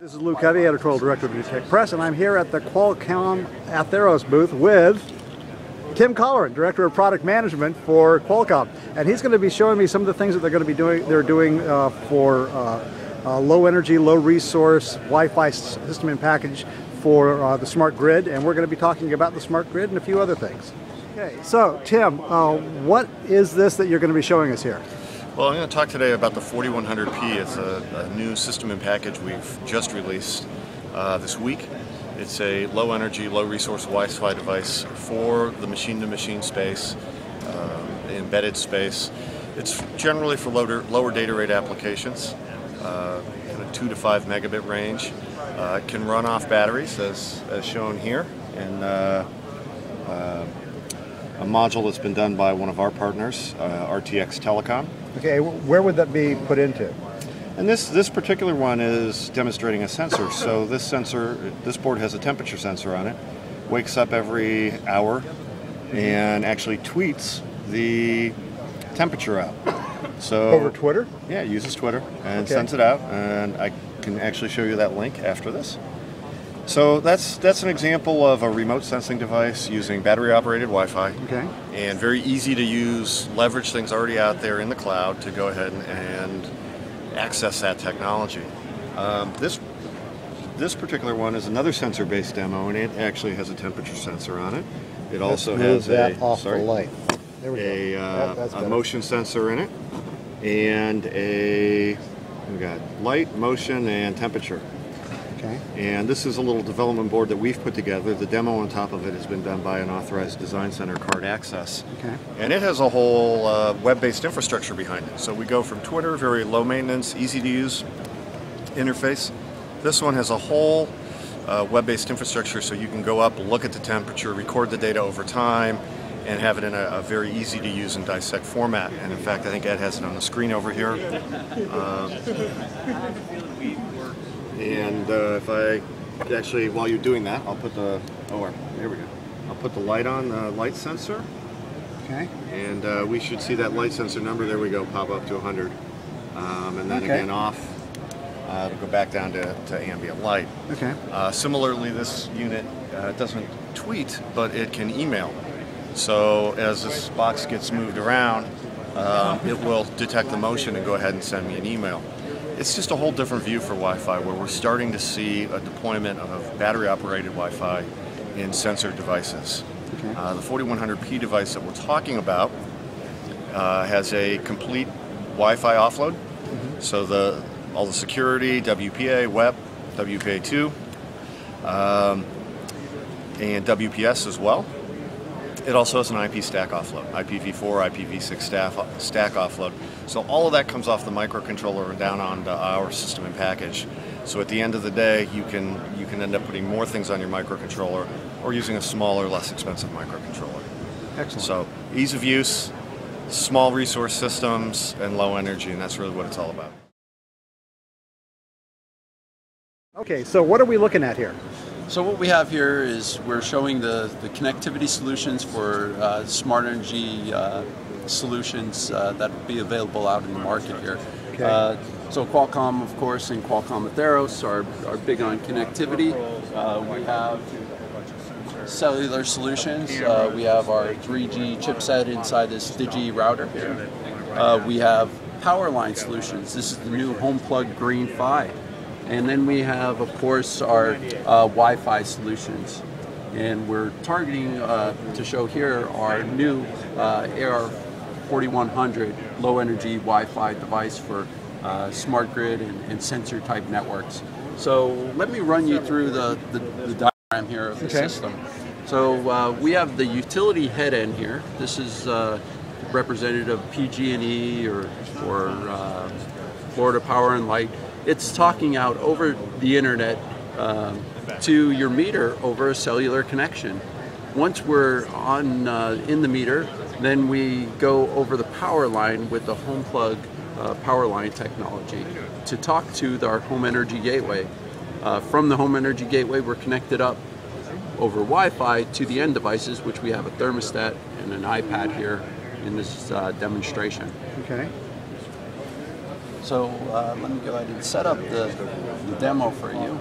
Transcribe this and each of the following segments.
This is Lou Covey, editorial director of New Tech Press, and I'm here at the Qualcomm Atheros booth with Tim Colleran, director of product management for Qualcomm, and he's going to be showing me some of the things that they're going to be doing. They're doing uh, for uh, uh, low energy, low resource Wi-Fi system and package for uh, the smart grid, and we're going to be talking about the smart grid and a few other things. Okay, so Tim, uh, what is this that you're going to be showing us here? Well, I'm going to talk today about the 4100P. It's a, a new system and package we've just released uh, this week. It's a low energy, low resource Wi-Fi device for the machine-to-machine space, uh, embedded space. It's generally for lower, lower data rate applications, uh, kind of two to five megabit range. Uh, it can run off batteries as, as shown here. And uh, uh, a module that's been done by one of our partners, uh, RTX Telecom. Okay, where would that be put into? And this, this particular one is demonstrating a sensor. So this sensor, this board has a temperature sensor on it, wakes up every hour and actually tweets the temperature out. So over Twitter? Yeah, it uses Twitter and okay. sends it out, and I can actually show you that link after this. So that's that's an example of a remote sensing device using battery operated Wi-Fi. Okay. And very easy to use, leverage things already out there in the cloud to go ahead and, access that technology. Um, this this particular one is another sensor-based demo, and it actually has a temperature sensor on it. It also has a off sorry, the light. There we a, go. Uh, that, a motion sensor in it, and a we got light, motion, and temperature. Okay. And this is a little development board that we've put together. The demo on top of it has been done by an authorized design center, Card Access. Okay. And it has a whole uh, web-based infrastructure behind it. So we go from Twitter, very low maintenance, easy to use interface. This one has a whole uh, web-based infrastructure so you can go up, look at the temperature, record the data over time, and have it in a, a, very easy to use and dissect format. And in fact, I think Ed has it on the screen over here. Um, and uh, if I actually, while you're doing that, I'll put the, oh, there we go. I'll put the light on, the light sensor. Okay. And uh, we should see that light sensor number, there we go, pop up to 100. Um, and then okay. again off, uh, it'll go back down to, to ambient light. Okay. Uh, similarly, this unit uh, doesn't tweet, but it can email. So as this box gets moved around, um, it will detect the motion and go ahead and send me an email. It's just a whole different view for Wi-Fi where we're starting to see a deployment of battery-operated Wi-Fi in sensor devices. Okay. Uh, the 4100P device that we're talking about uh, has a complete Wi-Fi offload. Mm -hmm. So the all the security, WPA, WEP, WPA2, um, and WPS as well. It also has an IP stack offload, IPv4, IPv6 stack, stack offload. So all of that comes off the microcontroller and down onto our system and package. So at the end of the day, you can you can end up putting more things on your microcontroller or using a smaller, less expensive microcontroller. Excellent. So ease of use, small resource systems, and low energy, and that's really what it's all about. Okay, so what are we looking at here? So what we have here is we're showing the, the connectivity solutions for uh, smart energy uh, solutions uh, that will be available out in the market here. Okay. Uh, so Qualcomm, of course, and Qualcomm Atheros are, are big on connectivity. Uh, we have cellular solutions. Uh, we have our 3G chipset inside this Digi router here. we have power line solutions. This is the new HomePlug Green PHY. And then we have, of course, our uh, Wi-Fi solutions. And we're targeting uh, to show here our new uh, AR4100 low energy Wi-Fi device for uh, smart grid and, and, sensor type networks. So let me run you through the, the, the diagram here of the okay. system. So uh, we have the utility head end here. This is uh, representative of PG&E or, or uh, Florida Power and Light it's talking out over the internet um, to your meter over a cellular connection. Once we're on uh, in the meter, then we go over the power line with the HomePlug uh, power line technology to talk to our home energy gateway. Uh, from the home energy gateway, we're connected up over Wi-Fi to the end devices, which we have a thermostat and an iPad here in this uh, demonstration. Okay. So uh, let me go ahead and set up the, the demo for you.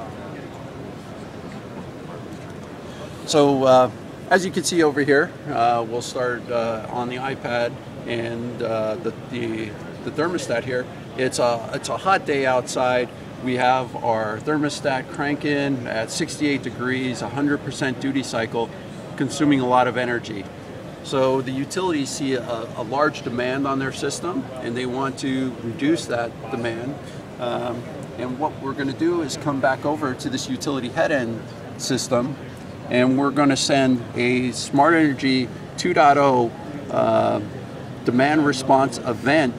So uh, as you can see over here, uh, we'll start uh, on the iPad and uh, the, the, the thermostat here. It's a, it's a hot day outside. We have our thermostat cranking at 68 degrees, 100% duty cycle, consuming a lot of energy. So the utilities see a, a large demand on their system and they want to reduce that demand. Um, and what we're going to do is come back over to this utility head end system and we're going to send a Smart Energy 2.0 uh, demand response event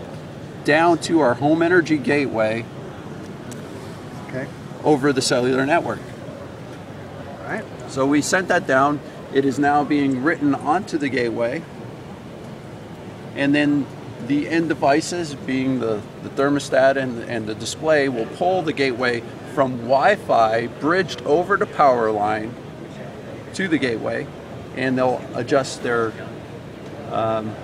down to our home energy gateway Okay. over the cellular network. All right. So we sent that down. It is now being written onto the gateway. And then the end devices, being the, the thermostat and, and the display, will pull the gateway from Wi-Fi bridged over the power line to the gateway, and they'll adjust their um,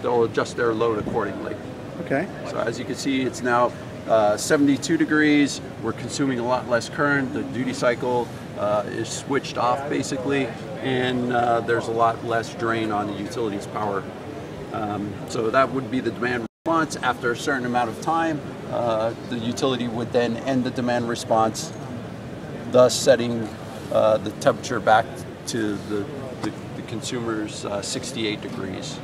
they'll adjust their load accordingly. Okay. So as you can see, it's now uh, 72 degrees. We're consuming a lot less current. The duty cycle uh, is switched off basically, and uh, there's a lot less drain on the utility's power. Um, so that would be the demand response. After a certain amount of time, uh, the utility would then end the demand response, thus setting uh, the temperature back to the, the, the consumer's uh, 68 degrees.